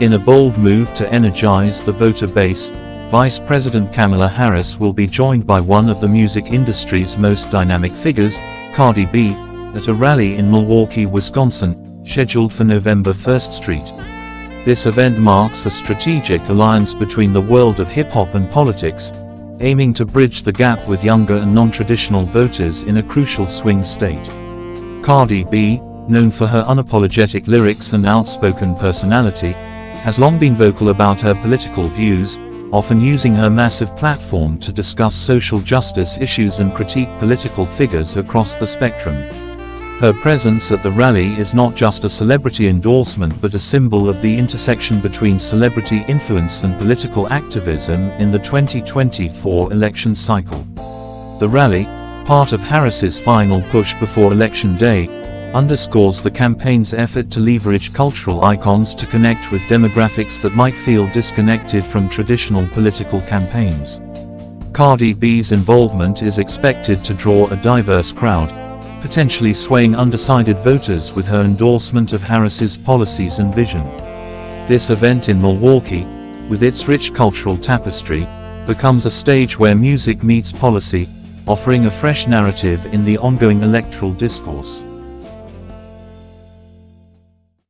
In a bold move to energize the voter base, Vice President Kamala Harris will be joined by one of the music industry's most dynamic figures, Cardi B, at a rally in Milwaukee, Wisconsin, scheduled for November 1st Street. This event marks a strategic alliance between the world of hip-hop and politics, aiming to bridge the gap with younger and non-traditional voters in a crucial swing state. Cardi B, known for her unapologetic lyrics and outspoken personality, has long been vocal about her political views, often using her massive platform to discuss social justice issues and critique political figures across the spectrum. Her presence at the rally is not just a celebrity endorsement but a symbol of the intersection between celebrity influence and political activism in the 2024 election cycle. The rally, part of Harris's final push before Election Day, underscores the campaign's effort to leverage cultural icons to connect with demographics that might feel disconnected from traditional political campaigns. Cardi B's involvement is expected to draw a diverse crowd, potentially swaying undecided voters with her endorsement of Harris's policies and vision. This event in Milwaukee, with its rich cultural tapestry, becomes a stage where music meets policy, offering a fresh narrative in the ongoing electoral discourse.